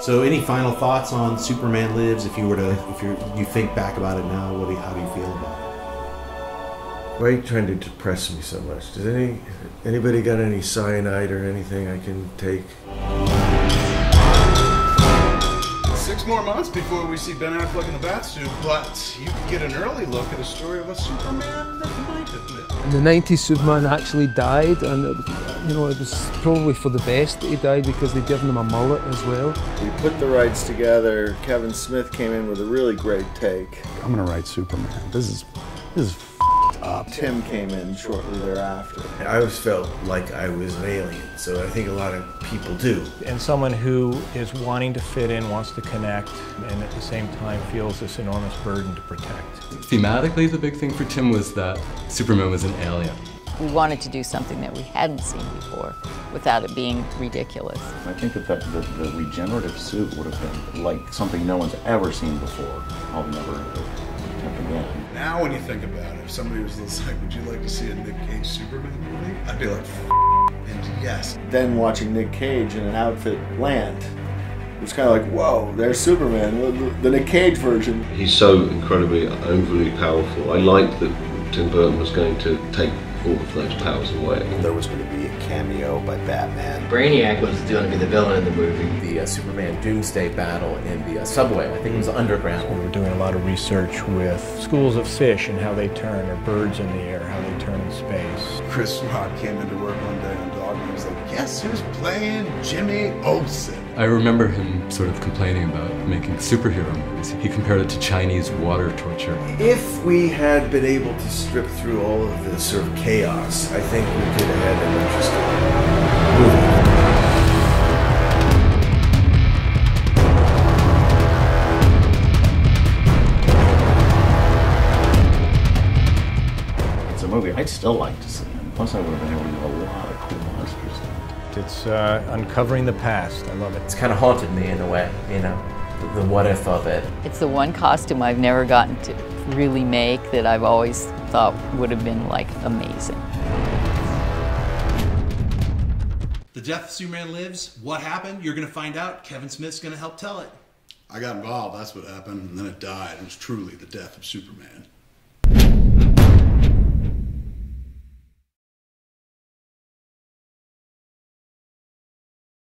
So, any final thoughts on Superman Lives? If you were to, if you you think back about it now, what do you, how do you feel about it? Why are you trying to depress me so much? Does any anybody got any cyanide or anything I can take? Six more months before we see Ben Affleck in the bat suit, but you can get an early look at a story of a Superman that might have lived. In the 90s, Superman actually died, and it, you know it was probably for the best that he died because they'd given him a mullet as well. We put the rights together. Kevin Smith came in with a really great take. I'm gonna write Superman. This is this is up. Tim came in shortly thereafter. I always felt like I was an alien, so I think a lot of people do. and someone who is wanting to fit in, wants to connect, and at the same time feels this enormous burden to protect. Thematically, the big thing for Tim was that Superman was an alien. We wanted to do something that we hadn't seen before without it being ridiculous. I think that, that the, the regenerative suit would have been like something no one's ever seen before. I'll never attempt again. Now, when you think about it, if somebody was just like, "Would you like to see a Nick Cage Superman movie?" I'd be like, F- and yes. Then watching Nick Cage in an outfit land, it was kind of like, whoa, there's Superman, the- the Nick Cage version. He's so incredibly overly powerful. I liked that Tim Burton was going to take all of those powers away. There was going to be a cameo by Batman. Brainiac was going to be the villain in the movie. The uh, Superman Doomsday battle in the uh, subway, I think it was underground. We were doing a lot of research with schools of fish and how they turn, or birds in the air, how they turn in space. Chris Rock came into work one day and he was like, "Guess who's playing Jimmy Olsen?" I remember him sort of complaining about making superhero movies. He compared it to Chinese water torture. If we had been able to strip through all of this sort of chaos, I think we could have had an interesting movie. It's a movie I'd still like to see. And plus, I would have been able to do a lot of cool monsters. It's uh, uncovering the past. I love it. It's kind of haunted me in a way, you know, the, the what if of it. It's the one costume I've never gotten to really make that I've always thought would have been like amazing. The Death of Superman Lives. What happened? You're going to find out. Kevin Smith's going to help tell it. I got involved. That's what happened, and then it died. It was truly the death of Superman.